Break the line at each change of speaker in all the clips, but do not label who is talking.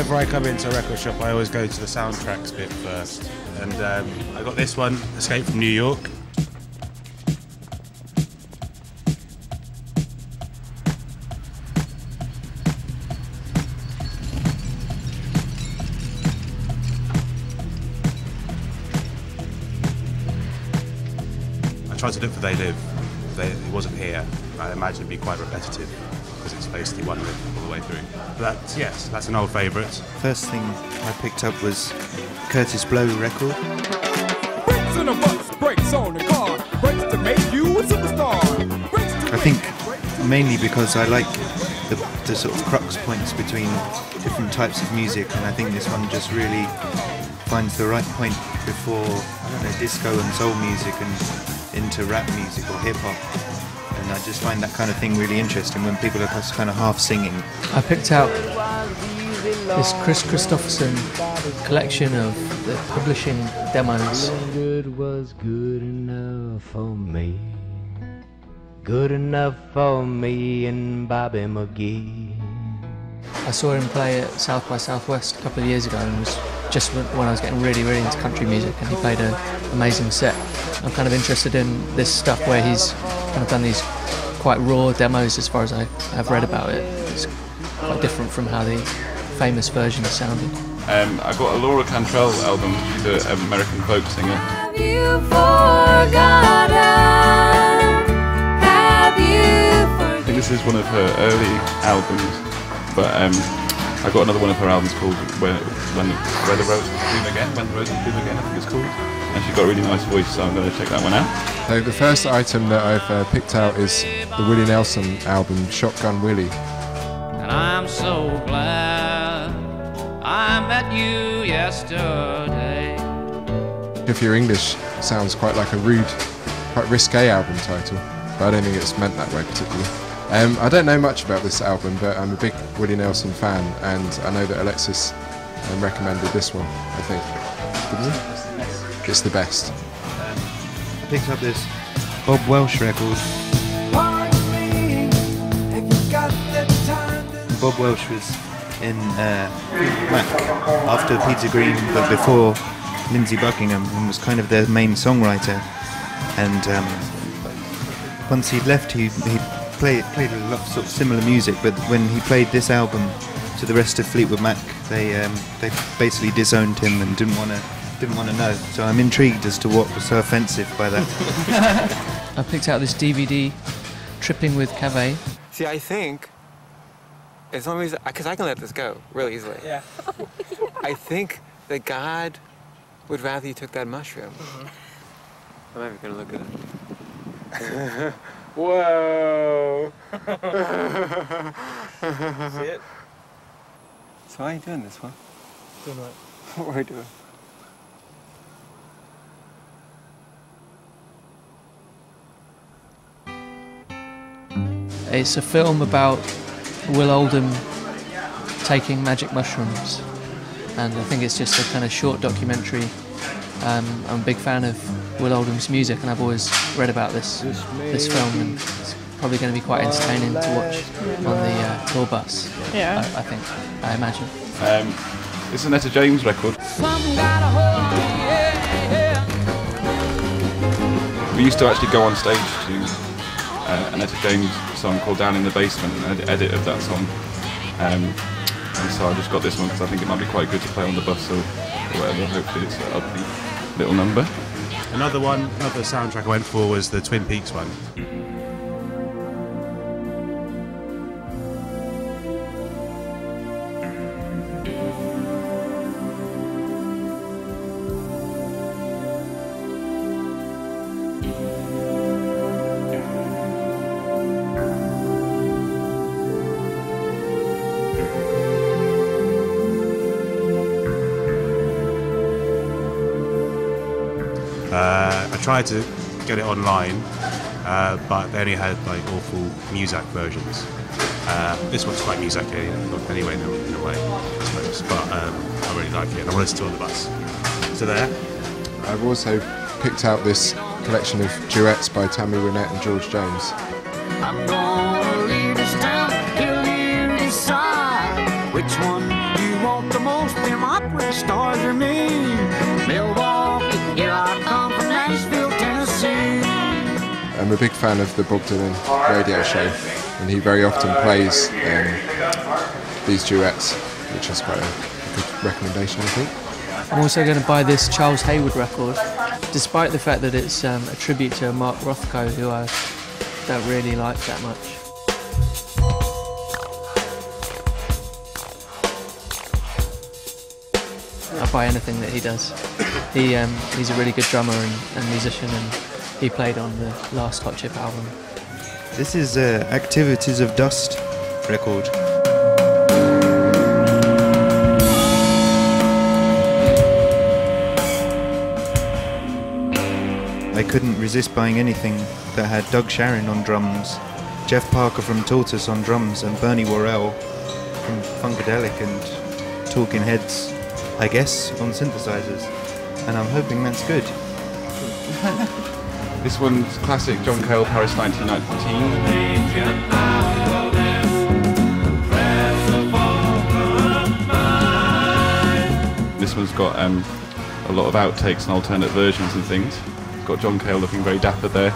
whenever I come into a record shop, I always go to the soundtracks bit first. And um, I got this one, Escape from New York. I tried to look for They Live. They, it wasn't here. I imagine it'd be quite repetitive because it's basically one lick all the way through. But that's, yes, that's an old favourite.
First thing I picked up was Kurtis Blow record.
Brakes in a bus, brakes on the car, brakes to make you a superstar. Brakes to
I think mainly because I like the, the sort of crux points between different types of music, and I think this one just really finds the right point before I don't know disco and soul music and into rap music or hip hop. And I just find that kind of thing really interesting when people are just kind of half singing.
I picked out this Kris Kristofferson collection of the publishing demos.
Good was good enough for me. Good enough for me and Bobby McGee.
I saw him play at South by Southwest a couple of years ago and it was just when when I was getting really, really into country music and he played an amazing set. I'm kind of interested in this stuff where he's kind of done these quite raw demos as far as I have read about it. It's quite different from how the famous version sounded.
Um, I got a Laura Cantrell album. She's an American folk singer.
Have you forgotten? Have you
I think this is one of her early albums, but um, I got another one of her albums called Where, when, Where the Roses Bloom Again. When the Roses Bloom Again, I think it's called. And she's got a really nice voice, so I'm going to check that one out.
So the first item that I've uh, picked out is the Willie Nelson album, Shotgun Willie.
And I'm so glad I met you yesterday.
If you're English, it sounds quite like a rude, quite risque album title, but I don't think it's meant that way particularly. Um, I don't know much about this album, but I'm a big Willie Nelson fan, and I know that Alexis um, recommended this one. I think. It's the best.
I picked up this Bob Welch record. Bob Welch was in uh, Mac after Peter Green, but before Lindsey Buckingham, and was kind of their main songwriter. And um, once he'd left, he he played played a lot of sort of similar music. But when he played this album to the rest of Fleetwood Mac, they um, they basically disowned him and didn't want to didn't want to know. So I'm intrigued as to what was so offensive by that.
I picked out this DVD, Tripping with Caveh.
See, I think as long as uh, because I can let this go really easily.
Yeah.
I think that God would rather you took that mushroom. Mm-hmm. I'm never gonna look at it. Whoa!
See it?
So why are you doing this one?
Doing what?
What were you doing?
It's a film about Will Oldham taking magic mushrooms, and I think it's just a kind of short documentary. Um, I'm a big fan of Will Oldham's music, and I've always read about this this film, and it's probably going to be quite entertaining to watch on the uh, tour bus.
Yeah.
I, I think, I imagine.
Um, this is an Etta James record. We used to actually go on stage to uh, an Etta James song called Down in the Basement, an ed- edit of that song. Um, and so I just got this one because I think it might be quite good to play on the bus or, whatever. Hopefully it's an ugly little number.
Another one, another soundtrack I went for was the Twin Peaks one. Uh, tried to get it online, uh, but they only had like awful Muzak versions. Uh, this one's quite Muzak anyway, in a, in a way, I suppose. But um, I really like it, and I want to to on the bus. So there.
I've also picked out this collection of duets by Tammy Wynette and George Jones.
I'm
a big fan of the Bob Dylan radio show, and he very often plays um, these duets, which is quite a good recommendation, I think.
I'm also going to buy this Charles Hayward record, despite the fact that it's um, a tribute to Mark Rothko, who I don't really like that much. I'll buy anything that he does. He, um, he's a really good drummer and, and musician, and he played on the last Hot Chip album.
This is uh, Activities of Dust record. I couldn't resist buying anything that had Doug Scharin on drums, Jeff Parker from Tortoise on drums, and Bernie Worrell from Funkadelic and Talking Heads, I guess, on synthesizers. And I'm hoping that's good.
This one's classic John Cale, Paris 1919. This one's got um, a lot of outtakes and alternate versions and things. It's got John Cale looking very dapper there.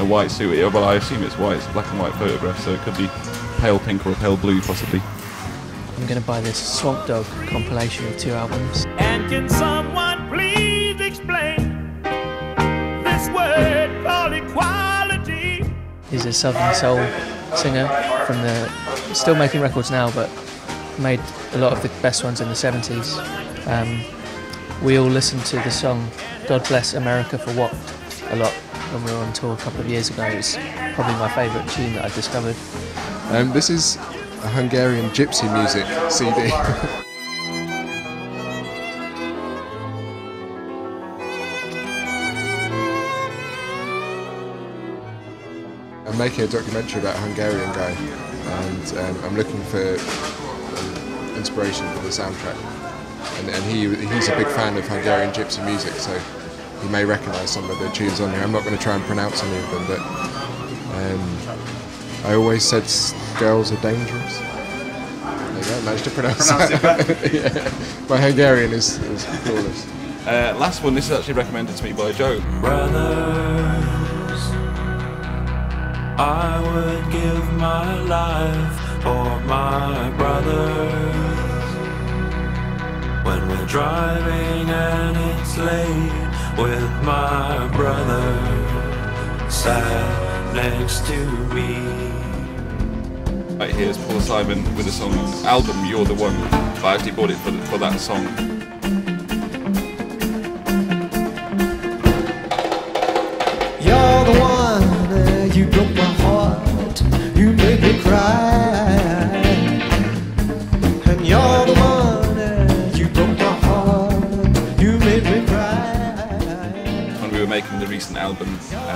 A white suit. Well, I assume it's white. It's a black and white photograph, so it could be pale pink or pale blue, possibly.
I'm going to buy this Swamp Dogg compilation of two albums.
And can someone please explain this word called equality?
He's a Southern Soul singer from the, still making records now, but made a lot of the best ones in the 70s. Um, we all listened to the song God Bless America for What a lot when we were on tour a couple of years ago. It's probably my favourite tune that I've discovered.
Um, this is a Hungarian gypsy music CD. I'm making a documentary about a Hungarian guy, and um, I'm looking for um, inspiration for the soundtrack. And, and he he's a big fan of Hungarian gypsy music, so he may recognise some of the tunes on here. I'm not going to try and pronounce any of them, but um, I always said girls are dangerous. There you go, managed to pronounce
Pronounced
that. yeah. My Hungarian is, is flawless.
Uh, last one, this is actually recommended to me by Joe.
Brothers, I would give my life for my brothers. When we're driving and it's late with my brother sat next to me.
Right here's Paul Simon with the song album You're the One. But I actually bought it for, for that song.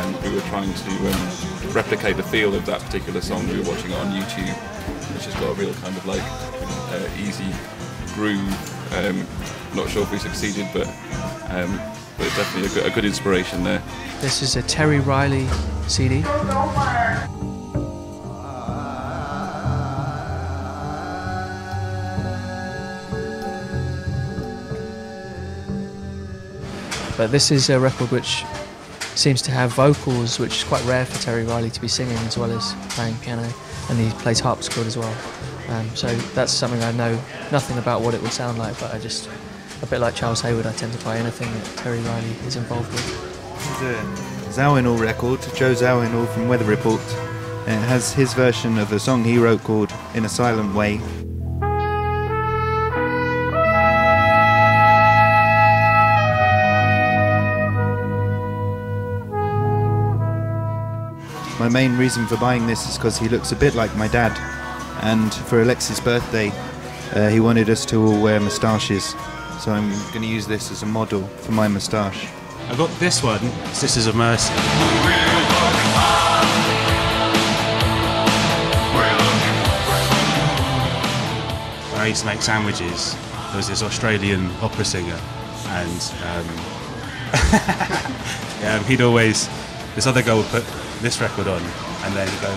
And
we were trying to um, replicate the feel of that particular song, we were watching it on YouTube, which has got a real kind of like uh, easy groove. Um, not sure if we succeeded, but um, but it's definitely a good, a good inspiration there.
This is a Terry Riley CD. But this is a record which seems to have vocals, which is quite rare for Terry Riley to be singing as well as playing piano, and he plays harpsichord as well. Um, so that's something I know nothing about what it would sound like, but I just, a bit like Charles Hayward, I tend to buy anything that Terry Riley is involved with.
It's a Zawinul record, Joe Zawinul from Weather Report. It has his version of a song he wrote called In a Silent Way. My main reason for buying this is because he looks a bit like my dad. And for Alexis' birthday, uh, he wanted us to all wear moustaches. So I'm going to use this as a model for my moustache.
I got this one, Sisters of Mercy. When I used to make sandwiches, there was this Australian opera singer, and um, um, he'd always, this other girl would put this record on, and then go,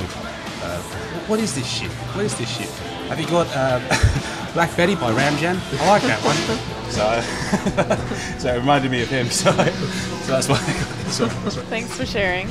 uh, "What is this shit? What is this shit?" Have you got uh, Black Betty by Ram Jam? I like that one. So, so it reminded me of him. So, so that's why. I got this one. That's right.
Thanks for sharing.